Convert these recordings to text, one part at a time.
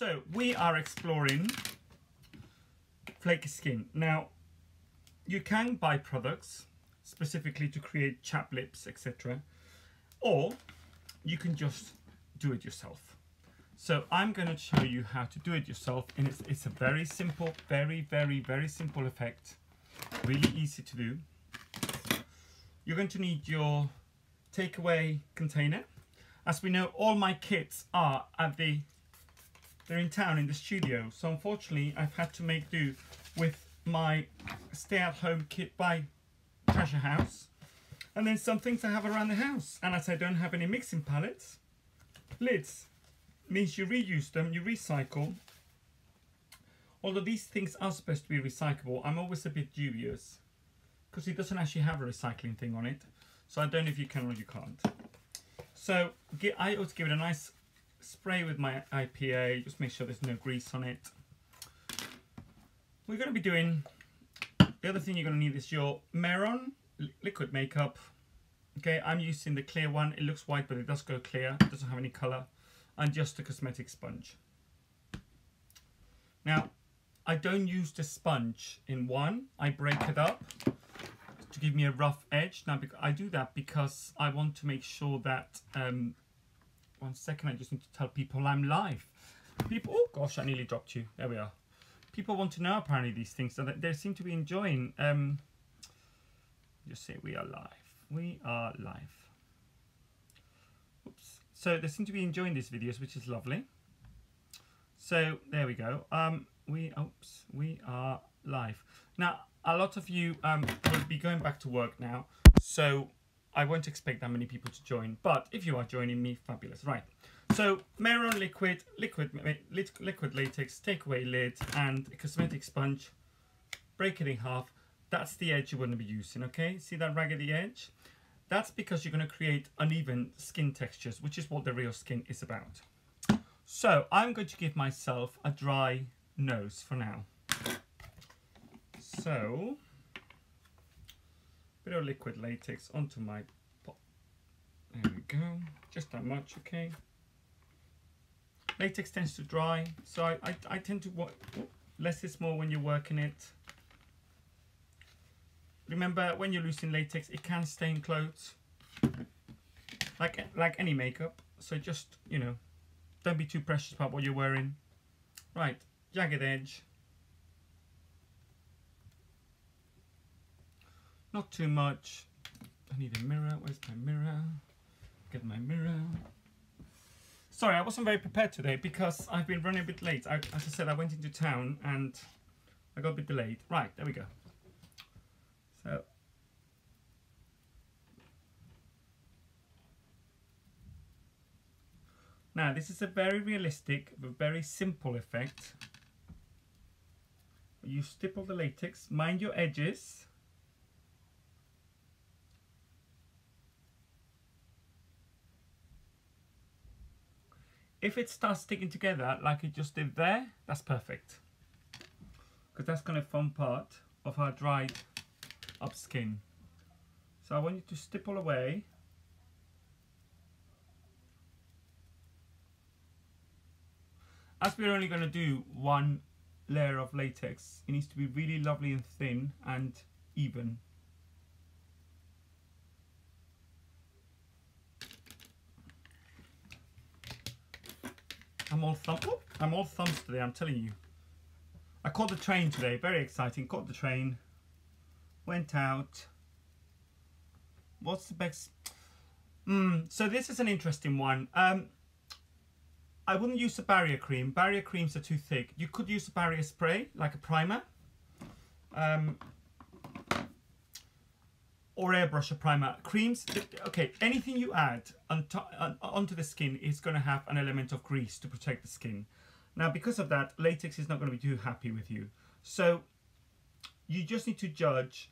So we are exploring flaky skin. Now, you can buy products specifically to create chap lips, etc. Or you can just do it yourself. So I'm going to show you how to do it yourself and it's, it's a very simple, very, very, very simple effect. Really easy to do. You're going to need your takeaway container. As we know, all my kits are at the, they're in town in the studio. So unfortunately, I've had to make do with my stay-at-home kit by Treasure House. And then some things I have around the house. And as I don't have any mixing palettes, lids means you reuse them, you recycle. Although these things are supposed to be recyclable, I'm always a bit dubious because it doesn't actually have a recycling thing on it. So I don't know if you can or you can't. So I always give it a nice spray with my IPA, just make sure there's no grease on it. We're going to be doing, the other thing you're going to need is your Mehron liquid makeup. Okay, I'm using the clear one. It looks white, but it does go clear. It doesn't have any color. And just a cosmetic sponge. Now, I don't use the sponge in one. I break it up to give me a rough edge. Now, I do that because I want to make sure that, um, one second, I just need to tell people I'm live. People, oh gosh, I nearly dropped you. There we are. People want to know apparently these things, so that they seem to be enjoying. Um, just say we are live. We are live. Oops. So they seem to be enjoying these videos, which is lovely. So there we go. Um, we oops, we are live. Now, a lot of you um, will be going back to work now, so I won't expect that many people to join. But if you are joining me, fabulous. Right. So Mehron liquid, liquid, liquid latex, takeaway lid, and a cosmetic sponge. Break it in half. That's the edge you're going to be using. Okay, see that raggedy edge? That's because you're going to create uneven skin textures, which is what the real skin is about. So I'm going to give myself a dry nose for now. So, bit of liquid latex onto my pot. There we go, just that much, okay. Latex tends to dry, so I, I, I tend to, what, oh, less is more when you're working it. Remember, when you're using latex, it can stain clothes, like, like any makeup. So just, you know, don't be too precious about what you're wearing. Right, jagged edge. Not too much. I need a mirror. Where's my mirror? Get my mirror. Sorry, I wasn't very prepared today because I've been running a bit late. I, as I said, I went into town and I got a bit delayed. Right, there we go. So Now this is a very realistic, but very simple effect. You stipple the latex, mind your edges. If it starts sticking together like it just did there, that's perfect. Because that's going to form part of our dried up skin. So I want you to stipple away. As we're only going to do one layer of latex, it needs to be really lovely and thin and even. I'm all thumb. I'm all thumbs today. I'm telling you. I caught the train today. Very exciting. Caught the train. Went out. What's the best? Mm, so this is an interesting one. Um, I wouldn't use a barrier cream. Barrier creams are too thick. You could use a barrier spray, like a primer. Um, or airbrush a primer. Creams, okay, anything you add onto, onto the skin is going to have an element of grease to protect the skin. Now, because of that, latex is not going to be too happy with you. So, you just need to judge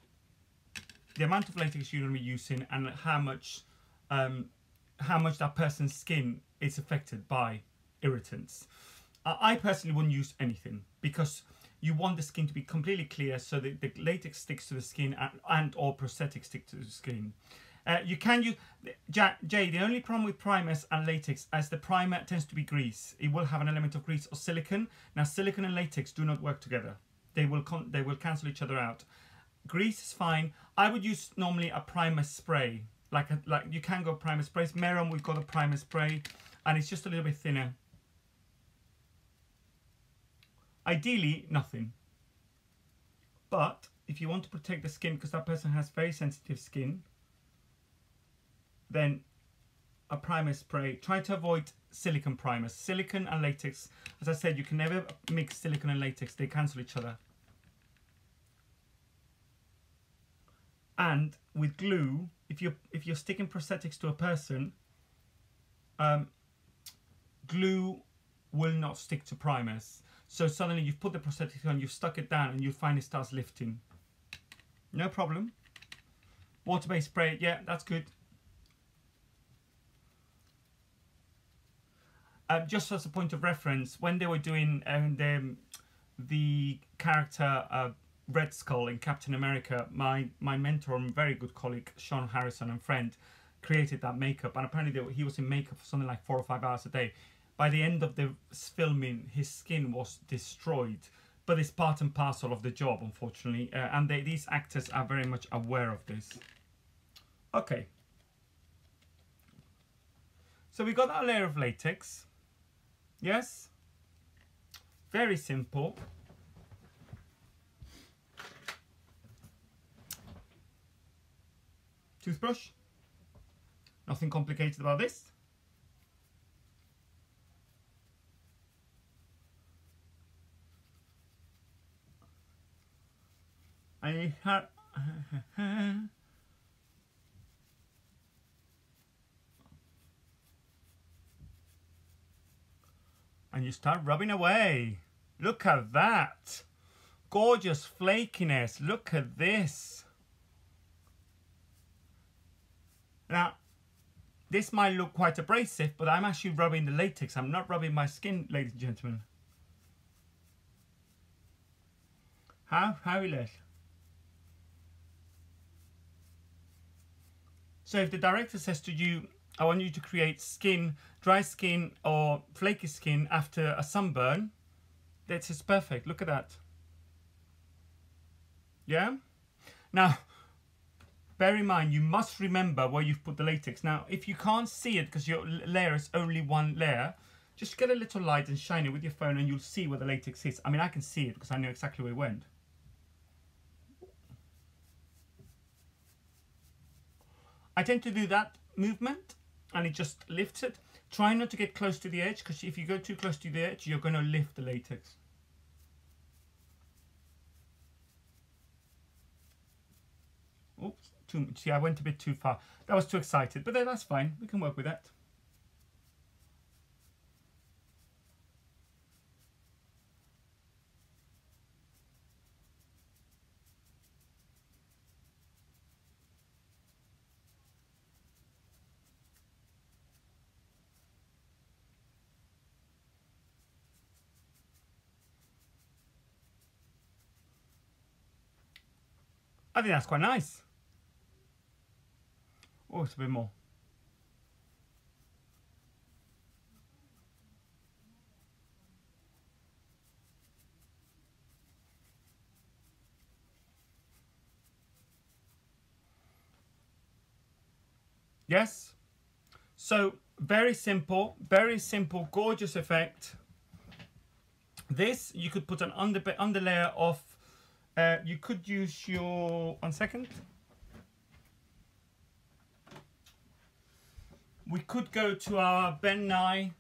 the amount of latex you're going to be using and how much, um, how much that person's skin is affected by irritants. I personally wouldn't use anything because you want the skin to be completely clear so that the latex sticks to the skin and, and or prosthetic stick to the skin. Uh, you can use Jay. The only problem with primers and latex, as the primer tends to be grease, it will have an element of grease or silicon. Now, silicon and latex do not work together. They will they will cancel each other out. Grease is fine. I would use normally a primer spray, like a, like you can go primer sprays. Mehron, we've got a primer spray, and it's just a little bit thinner. Ideally, nothing. But if you want to protect the skin, because that person has very sensitive skin, then a primer spray. Try to avoid silicone primers. Silicone and latex, as I said, you can never mix silicone and latex. They cancel each other. And with glue, if you're if you're sticking prosthetics to a person, um, glue will not stick to primers. So suddenly you've put the prosthetic on, you've stuck it down, and you find it starts lifting. No problem. Water-based spray, yeah, that's good. Uh, just as a point of reference, when they were doing um, the, the character uh, Red Skull in Captain America, my, my mentor and very good colleague, Sean Harrison and friend, created that makeup. And apparently were, he was in makeup for something like four or five hours a day. By the end of the filming, his skin was destroyed. But it's part and parcel of the job, unfortunately. Uh, and they, these actors are very much aware of this. Okay. So we got that layer of latex. Yes? Very simple. Toothbrush. Nothing complicated about this. I and you start rubbing away. Look at that. Gorgeous flakiness. Look at this. Now, this might look quite abrasive, but I'm actually rubbing the latex. I'm not rubbing my skin, ladies and gentlemen. How? How is it? So if the director says to you, I want you to create skin, dry skin or flaky skin after a sunburn. That is perfect. Look at that. Yeah? Now, bear in mind, you must remember where you've put the latex. Now, if you can't see it because your layer is only one layer, just get a little light and shine it with your phone and you'll see where the latex is. I mean, I can see it because I know exactly where it went. I tend to do that movement and it just lifts it. Try not to get close to the edge because if you go too close to the edge, you're going to lift the latex. Oops, too, much. see, I went a bit too far. That was too excited, but that's fine. We can work with that. I think that's quite nice. Oh, it's a bit more. Yes? So, very simple, very simple, gorgeous effect. This, you could put an under, under layer of uh, you could use your, one second. We could go to our Ben Nye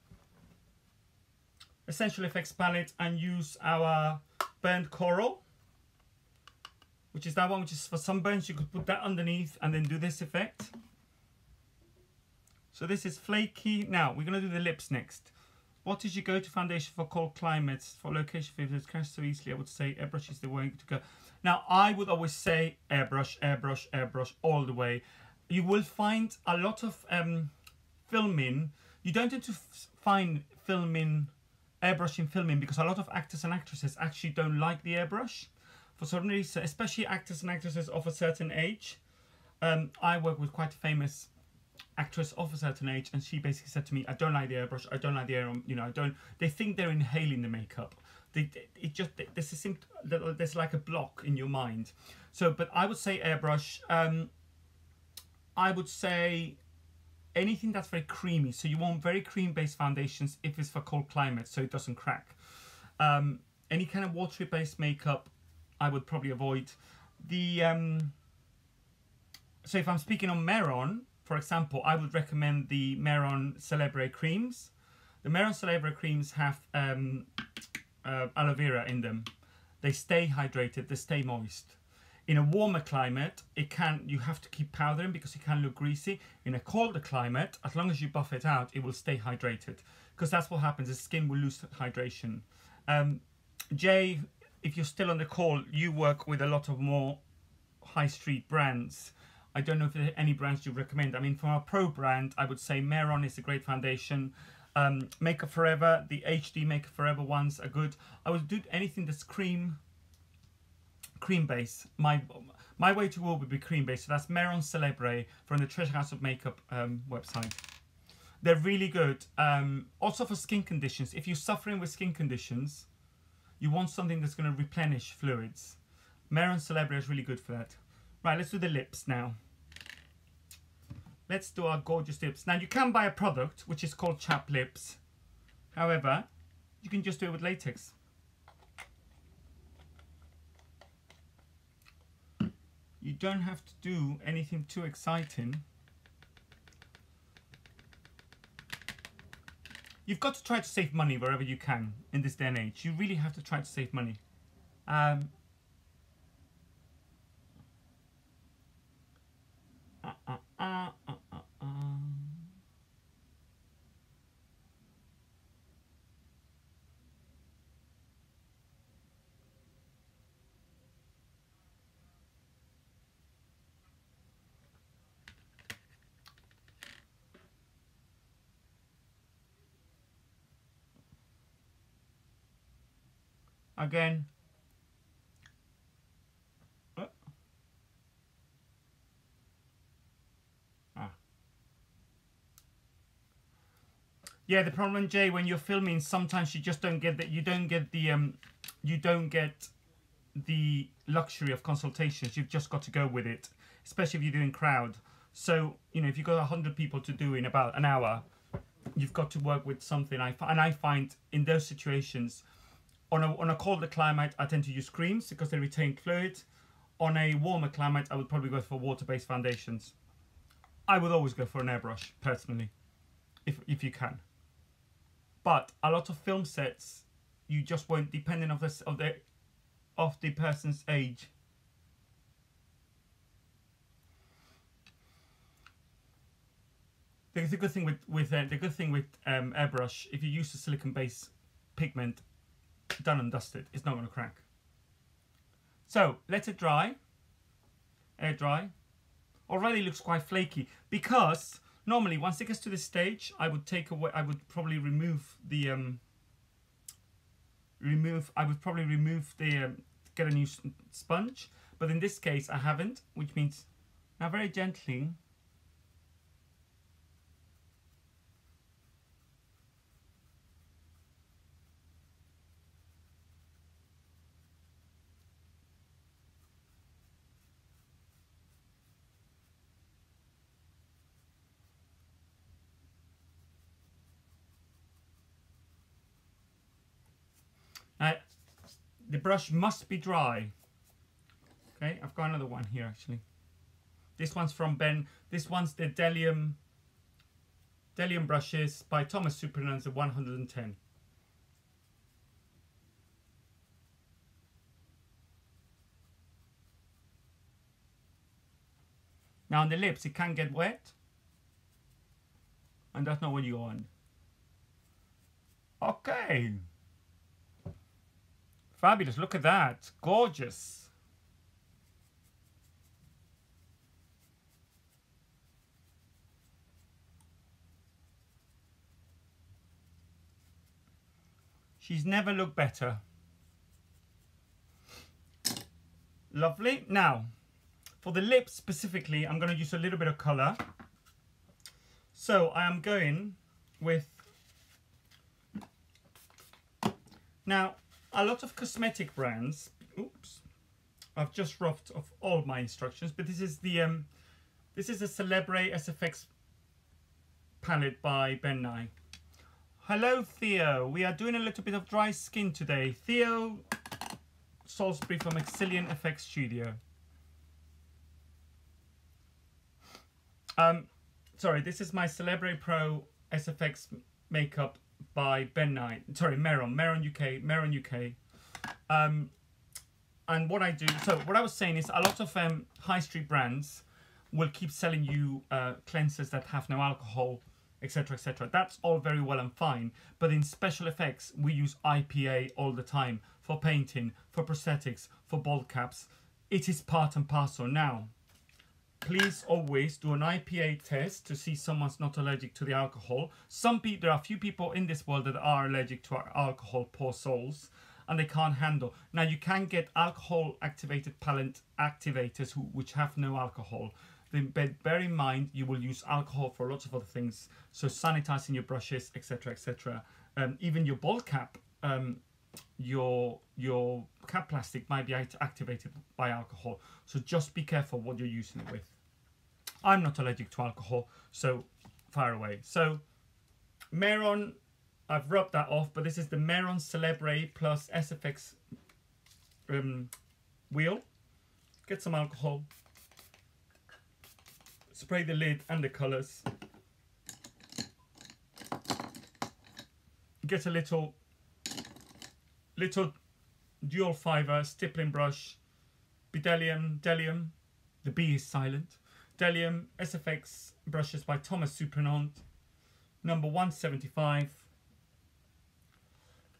Essential Effects palette and use our burnt coral, which is that one which is for sunburns. You could put that underneath and then do this effect. So this is flaky. Now we're to do the lips next. What is your go-to foundation for cold climates? For location favorites, cash so easily, I would say airbrush is the way to go. Now, I would always say airbrush, airbrush, airbrush all the way. You will find a lot of um, filming. You don't need to find filming, airbrushing filming because a lot of actors and actresses actually don't like the airbrush. For some reason, especially actors and actresses of a certain age. Um, I work with quite famous actress of a certain age, and she basically said to me, "I don't like the airbrush. I don't like the air. You know, I don't." They think they're inhaling the makeup. They, it just there's a sim- there's like a block in your mind. So, but I would say airbrush. Um, I would say anything that's very creamy. So you want very cream-based foundations if it's for cold climate, so it doesn't crack. Um, any kind of watery-based makeup, I would probably avoid. The um, so if I'm speaking on Mehron, for example, I would recommend the Mehron Celebre creams. The Mehron Celebre creams have um, uh, aloe vera in them. They stay hydrated, they stay moist. In a warmer climate, it can you have to keep powdering because it can look greasy. In a colder climate, as long as you buff it out, it will stay hydrated because that's what happens. The skin will lose hydration. Um, Jay, if you're still on the call, you work with a lot of more high street brands. I don't know if there are any brands you recommend. I mean, from a pro brand, I would say Mehron is a great foundation. Um, Makeup Forever, the HD Makeup Forever ones are good. I would do anything that's cream cream base. My my way to all would be cream base. So that's Mehron Celebre from the Treasure House of Makeup um, website. They're really good. Um, also for skin conditions. If you're suffering with skin conditions, you want something that's going to replenish fluids. Mehron Celebre is really good for that. Right, let's do the lips now. Let's do our gorgeous lips. Now you can buy a product which is called Chap Lips. However, you can just do it with latex. You don't have to do anything too exciting. You've got to try to save money wherever you can in this day and age. You really have to try to save money. Um, uh, uh, uh. Again. Uh. Ah. Yeah, the problem, Jay, when you're filming, sometimes you just don't get that. You don't get the um, you don't get the luxury of consultations. You've just got to go with it, especially if you're doing crowd. So you know, if you've got hundred people to do in about an hour, you've got to work with something. I and I find in those situations, on a on a colder climate, I tend to use creams because they retain fluid. On a warmer climate, I would probably go for water-based foundations. I would always go for an airbrush personally, if if you can. But a lot of film sets, you just won't, depending of this of the of the person's age. The, the good thing with with uh, the good thing with um, airbrush, if you use a silicon base pigment, done and dusted, it's not going to crack. So let it dry. Air dry. Already looks quite flaky because normally once it gets to this stage, I would take away. I would probably remove the um, remove. I would probably remove the um, get a new sponge. But in this case, I haven't, which means now very gently. Now, the brush must be dry. Okay, I've got another one here actually. This one's from Ben. This one's the Bdellium Bdellium brushes by Thomas Surprenant 110. Now on the lips it can get wet and that's not what you want. Okay. Fabulous, look at that. Gorgeous. She's never looked better. Lovely. Now, For the lips specifically, I'm going to use a little bit of colour. So I am going with... Now, a lot of cosmetic brands... Oops. I've just roughed off all my instructions, but this is the... um. This is a Celebre SFX palette by Ben Nye. Hello Theo, we are doing a little bit of dry skin today. Theo Salisbury from Exilian FX Studio. Um, sorry, this is my Celebre Pro SFX makeup by Ben Nye. Sorry, Mehron, Mehron UK, Mehron UK. Um, and what I do, so what I was saying is a lot of um, high street brands will keep selling you uh, cleansers that have no alcohol, etc., etc. That's all very well and fine, but in special effects, we use IPA all the time for painting, for prosthetics, for bald caps. It is part and parcel. Now, please always do an IPA test to see someone's not allergic to the alcohol. Some people, there are a few people in this world that are allergic to alcohol, poor souls, and they can't handle. Now, you can get alcohol activated palate activators who, which have no alcohol. Then bear in mind you will use alcohol for lots of other things. So sanitizing your brushes etc etc um, even your ball cap um, your your cap plastic might be activated by alcohol. So just be careful what you're using it with i'm not allergic to alcohol so fire away. So Mehron I've rubbed that off but this is the Mehron Celebre plus SFX um, wheel. Get some alcohol. Spray the lid and the colours. Get a little, little dual fiber stippling brush, Bdellium, Delium, the B is silent, Bdellium SFX brushes by Thomas Surprenant, number 175,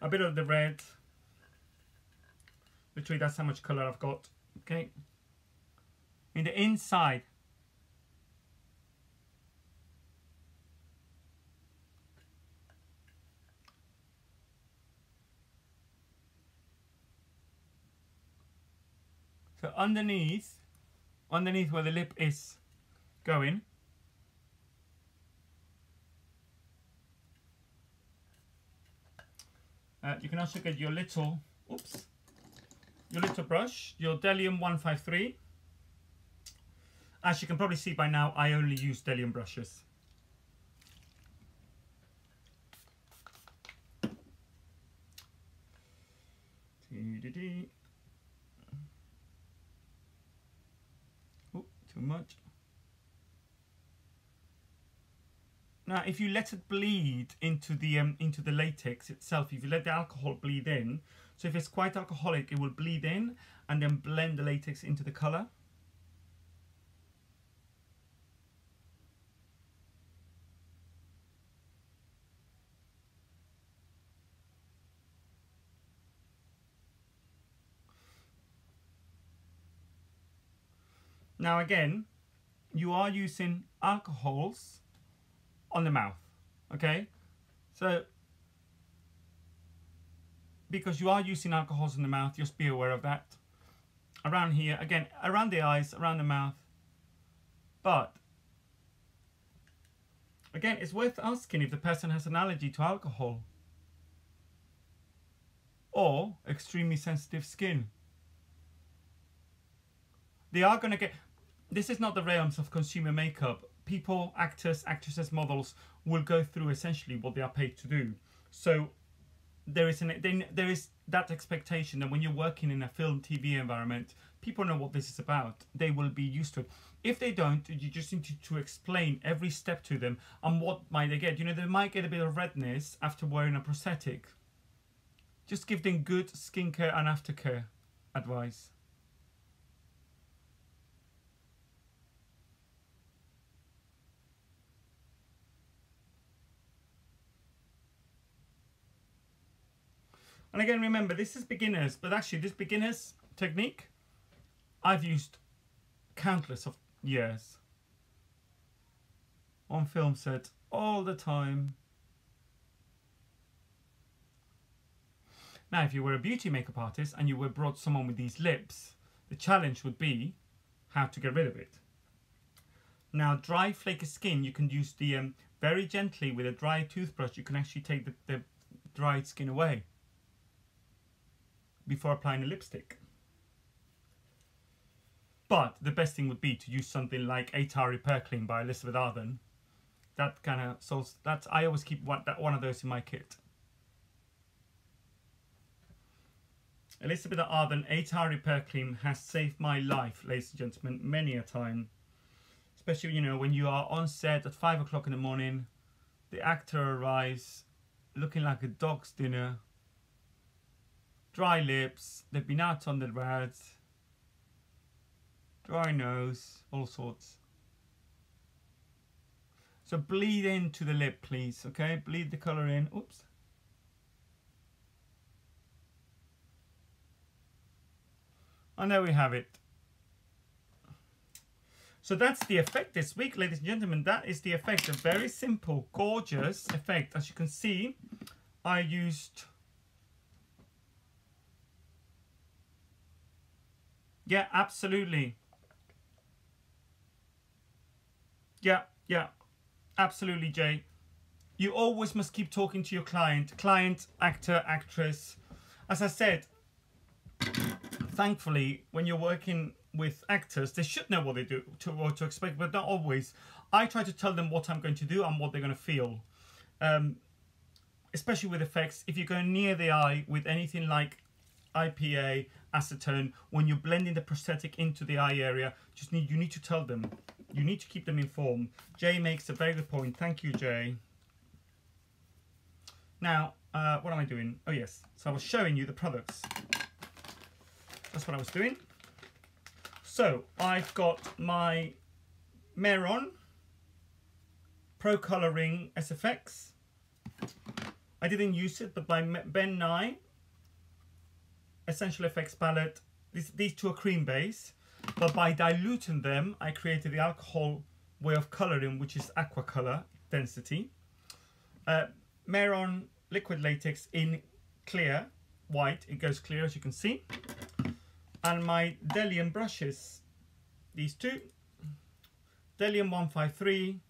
a bit of the red, literally that's how much colour I've got, okay. In the inside, So underneath, underneath where the lip is going, uh, you can also get your little, oops, your little brush, your Bdellium 153. As you can probably see by now, I only use Bdellium brushes. -dee. too much. Now, if you let it bleed into the um, into the latex itself, if you let the alcohol bleed in, so if it's quite alcoholic, it will bleed in and then blend the latex into the color. Now again, you are using alcohols on the mouth, okay? So, because you are using alcohols in the mouth, just be aware of that. Around here, again, around the eyes, around the mouth. But, again, it's worth asking if the person has an allergy to alcohol or extremely sensitive skin. They are going to get this is not the realms of consumer makeup. People, actors, actresses, models will go through essentially what they are paid to do. So there is an there is that expectation that when you're working in a film TV environment, people know what this is about. They will be used to it. If they don't, you just need to, to explain every step to them and what might they get. You know, they might get a bit of redness after wearing a prosthetic. Just give them good skincare and aftercare advice. And again, remember, this is beginners, but actually this beginners technique, I've used countless of years on film set all the time. Now, if you were a beauty makeup artist and you were brought someone with these lips, the challenge would be how to get rid of it. Now, dry flaky skin, you can use the um, very gently with a dry toothbrush. You can actually take the, the dried skin away before applying a lipstick. But the best thing would be to use something like 8 Hour Repair by Elizabeth Arden. That kind of solves that. I always keep one, that one of those in my kit. Elizabeth Arden 8 Hour Repair has saved my life, ladies and gentlemen, many a time. Especially, you know, when you are on set at 5 o'clock in the morning, the actor arrives looking like a dog's dinner, dry lips, they've been out on the rads dry nose, all sorts. So bleed into the lip, please, okay? Bleed the colour in. Oops. And there we have it. So that's the effect this week, ladies and gentlemen. That is the effect. A very simple, gorgeous effect. As you can see, I used... Yeah, absolutely. Yeah, yeah, absolutely, Jay. You always must keep talking to your client, client, actor, actress. As I said, thankfully, when you're working with actors, they should know what they do to what to expect, but not always. I try to tell them what I'm going to do and what they're going to feel. Um, especially with effects, if you go near the eye with anything like IPA, acetone, when you're blending the prosthetic into the eye area, just need you need to tell them you need to keep them informed. Jay makes a very good point. Thank you, Jay. Now, uh, what am I doing? Oh, yes. So I was showing you the products. That's what I was doing. So I've got my Mehron Pro Coloring SFX. I didn't use it, but by Ben Nye Essential Effects palette. These, these two are cream base. But by diluting them, I created the alcohol way of coloring, which is aqua color density. Uh, Mehron liquid latex in clear, white, it goes clear as you can see. And my Bdellium brushes, these two, Bdellium 153,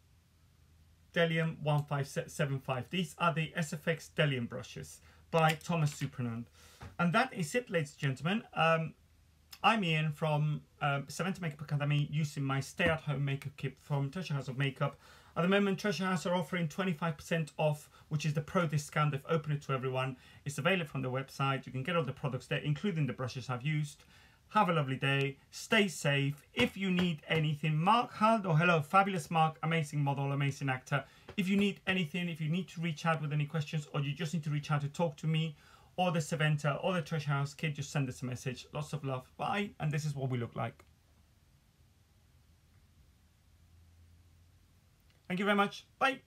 Bdellium 1575. These are the SFX Bdellium brushes by Thomas Surprenant. And that is it, ladies and gentlemen. Um, I'm Ian from um, Seventa Makeup Academy using my stay-at-home makeup kit from Treasure House of Makeup. At the moment, Treasure House are offering 25% off, which is the pro discount. They've opened it to everyone. It's available from the website. You can get all the products there, including the brushes I've used. Have a lovely day. Stay safe. If you need anything, Mark Haldo, hello, fabulous Mark, amazing model, amazing actor. If you need anything, if you need to reach out with any questions or you just need to reach out to talk to me, or the Seventa or the Treasure House kid, just send us a message. Lots of love. Bye. And this is what we look like. Thank you very much. Bye.